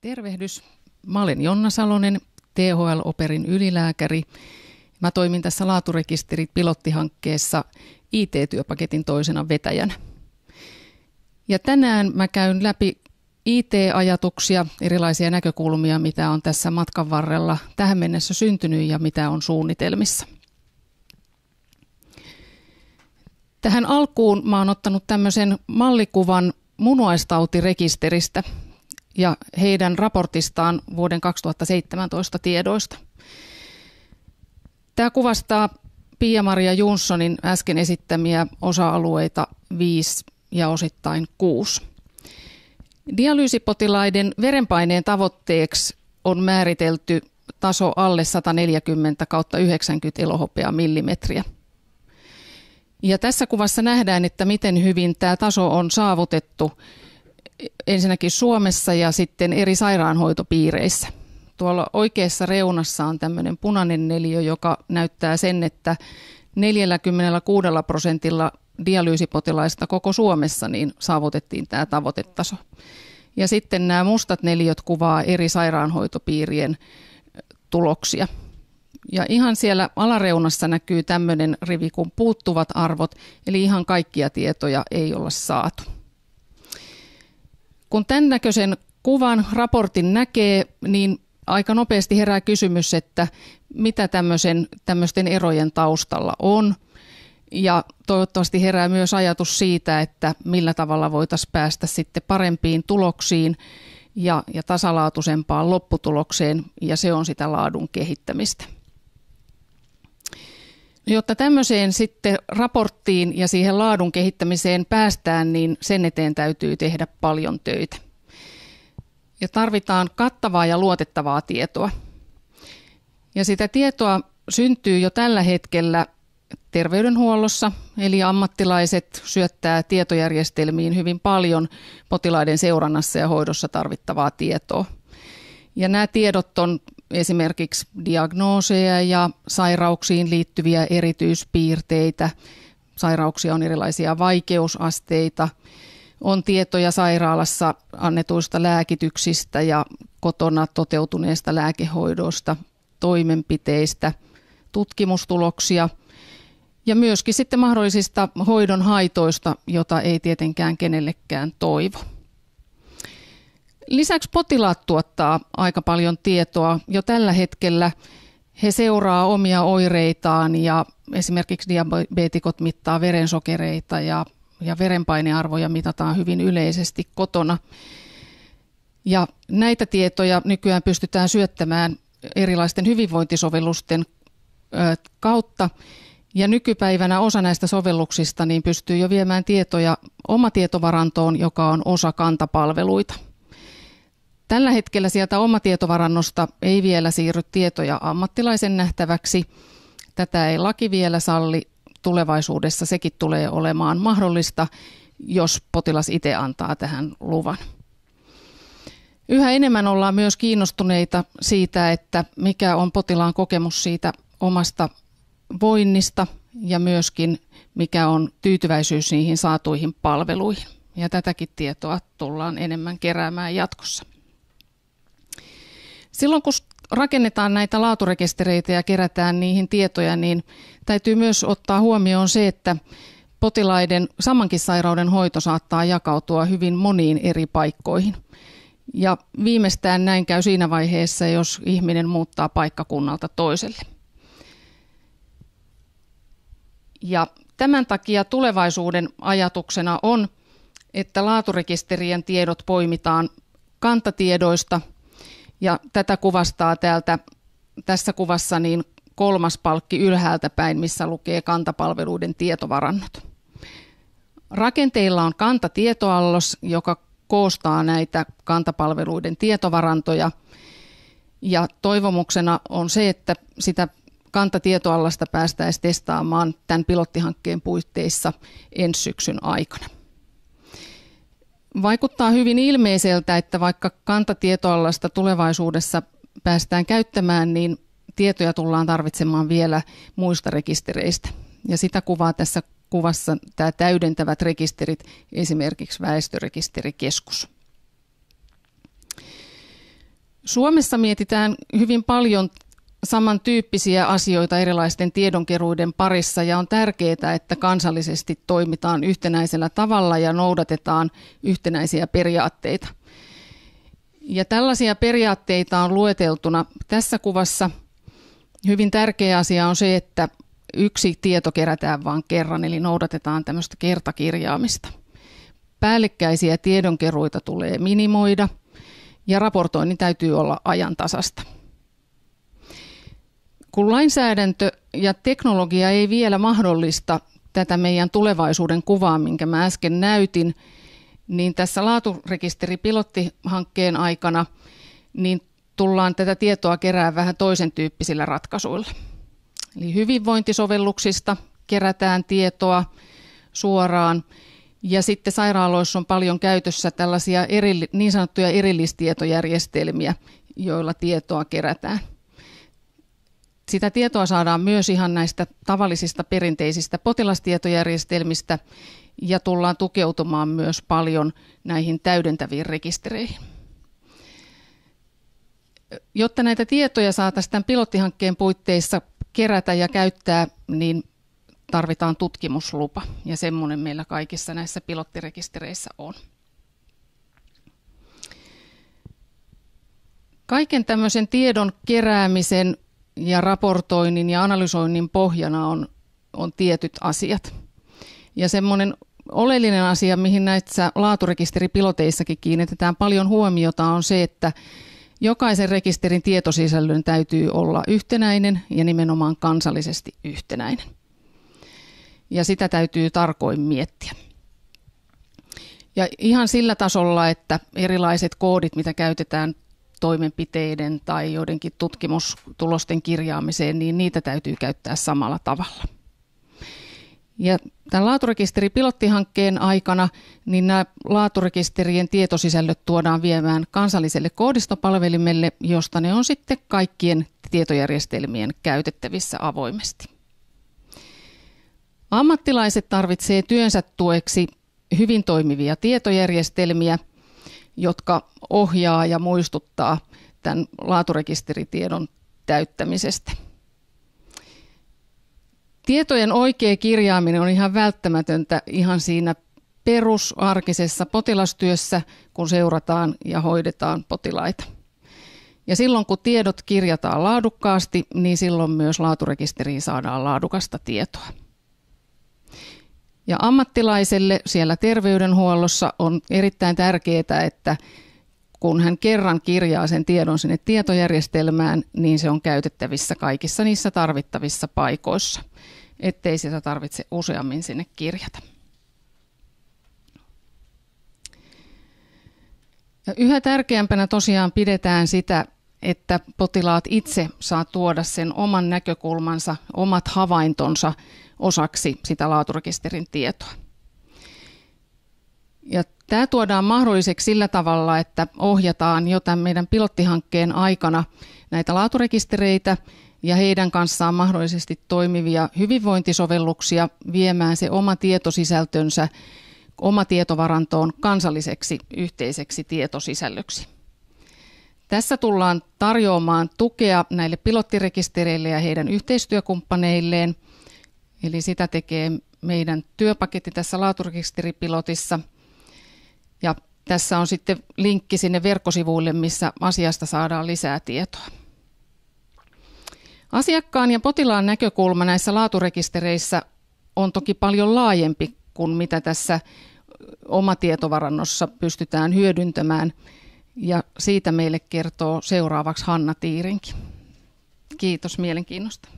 Tervehdys. Mä olen Jonna Salonen, THL-operin ylilääkäri. Mä toimin tässä laaturekisterit pilottihankkeessa IT-työpaketin toisena vetäjänä. Ja tänään mä käyn läpi IT-ajatuksia, erilaisia näkökulmia, mitä on tässä matkan varrella tähän mennessä syntynyt ja mitä on suunnitelmissa. Tähän alkuun mä oon ottanut tämmöisen mallikuvan munuaistautirekisteristä ja heidän raportistaan vuoden 2017 tiedoista. Tämä kuvastaa Pia-Maria Jonssonin äsken esittämiä osa-alueita 5 ja osittain 6. Dialyysipotilaiden verenpaineen tavoitteeksi on määritelty taso alle 140 kautta 90 elohopea millimetriä. Ja tässä kuvassa nähdään, että miten hyvin tämä taso on saavutettu ensinnäkin Suomessa ja sitten eri sairaanhoitopiireissä. Tuolla oikeassa reunassa on tämmöinen punainen neliö, joka näyttää sen, että 46 prosentilla dialyysipotilaista koko Suomessa niin saavutettiin tämä tavoitetaso. Ja sitten nämä mustat neliöt kuvaa eri sairaanhoitopiirien tuloksia. Ja ihan siellä alareunassa näkyy tämmöinen rivi kuin puuttuvat arvot, eli ihan kaikkia tietoja ei olla saatu. Kun tämän näköisen kuvan, raportin näkee, niin aika nopeasti herää kysymys, että mitä tämmöisen, tämmöisten erojen taustalla on. Ja toivottavasti herää myös ajatus siitä, että millä tavalla voitaisiin päästä sitten parempiin tuloksiin ja, ja tasalaatuisempaan lopputulokseen, ja se on sitä laadun kehittämistä. Jotta tämmöiseen sitten raporttiin ja siihen laadun kehittämiseen päästään, niin sen eteen täytyy tehdä paljon töitä. Ja tarvitaan kattavaa ja luotettavaa tietoa. Ja sitä tietoa syntyy jo tällä hetkellä terveydenhuollossa, eli ammattilaiset syöttää tietojärjestelmiin hyvin paljon potilaiden seurannassa ja hoidossa tarvittavaa tietoa. Ja nämä tiedot on esimerkiksi diagnooseja ja sairauksiin liittyviä erityispiirteitä. Sairauksia on erilaisia vaikeusasteita. On tietoja sairaalassa annetuista lääkityksistä ja kotona toteutuneesta lääkehoidosta, toimenpiteistä, tutkimustuloksia ja myöskin sitten mahdollisista hoidon haitoista, jota ei tietenkään kenellekään toivo. Lisäksi potilaat tuottaa aika paljon tietoa. Jo tällä hetkellä he seuraa omia oireitaan ja esimerkiksi diabeetikot mittaa verensokereita ja, ja verenpainearvoja mitataan hyvin yleisesti kotona. Ja näitä tietoja nykyään pystytään syöttämään erilaisten hyvinvointisovellusten kautta. Ja nykypäivänä osa näistä sovelluksista niin pystyy jo viemään tietoja omatietovarantoon, joka on osa kantapalveluita. Tällä hetkellä sieltä omatietovarannosta ei vielä siirry tietoja ammattilaisen nähtäväksi. Tätä ei laki vielä salli. Tulevaisuudessa sekin tulee olemaan mahdollista, jos potilas itse antaa tähän luvan. Yhä enemmän ollaan myös kiinnostuneita siitä, että mikä on potilaan kokemus siitä omasta voinnista ja myöskin mikä on tyytyväisyys niihin saatuihin palveluihin. Ja tätäkin tietoa tullaan enemmän keräämään jatkossa. Silloin kun rakennetaan näitä laaturekistereitä ja kerätään niihin tietoja, niin täytyy myös ottaa huomioon se, että potilaiden samankin sairauden hoito saattaa jakautua hyvin moniin eri paikkoihin. Ja viimeistään näin käy siinä vaiheessa, jos ihminen muuttaa paikkakunnalta toiselle. Ja tämän takia tulevaisuuden ajatuksena on, että laaturekisterien tiedot poimitaan kantatiedoista – ja tätä kuvastaa täältä tässä kuvassa niin kolmas palkki ylhäältä päin, missä lukee kantapalveluiden tietovarannot. Rakenteilla on kantatietoallos, joka koostaa näitä kantapalveluiden tietovarantoja. Ja toivomuksena on se, että sitä kantatietoallasta päästäisiin testaamaan tämän pilottihankkeen puitteissa ensi syksyn aikana. Vaikuttaa hyvin ilmeiseltä, että vaikka kantatietoallasta tulevaisuudessa päästään käyttämään, niin tietoja tullaan tarvitsemaan vielä muista rekistereistä. Ja sitä kuvaa tässä kuvassa tämä täydentävät rekisterit, esimerkiksi väestörekisterikeskus. Suomessa mietitään hyvin paljon samantyyppisiä asioita erilaisten tiedonkeruiden parissa ja on tärkeää, että kansallisesti toimitaan yhtenäisellä tavalla ja noudatetaan yhtenäisiä periaatteita. Ja tällaisia periaatteita on lueteltuna tässä kuvassa. Hyvin tärkeä asia on se, että yksi tieto kerätään vain kerran, eli noudatetaan tämmöistä kertakirjaamista. Päällekkäisiä tiedonkeruita tulee minimoida ja raportoinnin täytyy olla ajantasasta. Kun lainsäädäntö ja teknologia ei vielä mahdollista tätä meidän tulevaisuuden kuvaa, minkä mä äsken näytin, niin tässä laaturekisteripilottihankkeen aikana niin tullaan tätä tietoa kerää vähän toisen tyyppisillä ratkaisuilla. Eli hyvinvointisovelluksista kerätään tietoa suoraan ja sitten sairaaloissa on paljon käytössä tällaisia eri, niin sanottuja erillistietojärjestelmiä, joilla tietoa kerätään. Sitä tietoa saadaan myös ihan näistä tavallisista perinteisistä potilastietojärjestelmistä ja tullaan tukeutumaan myös paljon näihin täydentäviin rekistereihin. Jotta näitä tietoja saataisiin tämän pilottihankkeen puitteissa kerätä ja käyttää, niin tarvitaan tutkimuslupa ja semmoinen meillä kaikissa näissä pilottirekistereissä on. Kaiken tämmöisen tiedon keräämisen ja raportoinnin ja analysoinnin pohjana on, on tietyt asiat. Ja semmoinen oleellinen asia, mihin näissä laaturekisteripiloteissakin kiinnitetään paljon huomiota, on se, että jokaisen rekisterin tietosisällön täytyy olla yhtenäinen ja nimenomaan kansallisesti yhtenäinen. Ja sitä täytyy tarkoin miettiä. Ja ihan sillä tasolla, että erilaiset koodit, mitä käytetään toimenpiteiden tai joidenkin tutkimustulosten kirjaamiseen, niin niitä täytyy käyttää samalla tavalla. Ja tämän laaturekisteripilottihankkeen aikana niin nämä laaturekisterien tietosisällöt tuodaan viemään kansalliselle koodistopalvelimelle, josta ne on sitten kaikkien tietojärjestelmien käytettävissä avoimesti. Ammattilaiset tarvitsevat työnsä tueksi hyvin toimivia tietojärjestelmiä, jotka ohjaa ja muistuttaa tämän laaturekisteritiedon täyttämisestä. Tietojen oikea kirjaaminen on ihan välttämätöntä ihan siinä perusarkisessa potilastyössä, kun seurataan ja hoidetaan potilaita. Ja silloin kun tiedot kirjataan laadukkaasti, niin silloin myös laaturekisteriin saadaan laadukasta tietoa. Ja ammattilaiselle siellä terveydenhuollossa on erittäin tärkeää, että kun hän kerran kirjaa sen tiedon sinne tietojärjestelmään, niin se on käytettävissä kaikissa niissä tarvittavissa paikoissa ettei sitä tarvitse useammin sinne kirjata. Ja yhä tärkeämpänä tosiaan pidetään sitä, että potilaat itse saa tuoda sen oman näkökulmansa, omat havaintonsa osaksi sitä laaturekisterin tietoa. Ja tämä tuodaan mahdolliseksi sillä tavalla, että ohjataan jo tämän meidän pilottihankkeen aikana näitä laaturekistereitä ja heidän kanssaan mahdollisesti toimivia hyvinvointisovelluksia viemään se oma tietosisältönsä oma tietovarantoon kansalliseksi yhteiseksi tietosisällöksi. Tässä tullaan tarjoamaan tukea näille pilottirekistereille ja heidän yhteistyökumppaneilleen. Eli sitä tekee meidän työpaketti tässä laaturekisteripilotissa. Ja tässä on sitten linkki sinne verkkosivuille, missä asiasta saadaan lisää tietoa. Asiakkaan ja potilaan näkökulma näissä laaturekistereissä on toki paljon laajempi kuin mitä tässä omatietovarannossa pystytään hyödyntämään. Ja siitä meille kertoo seuraavaksi Hanna Tiirinki. Kiitos mielenkiinnosta.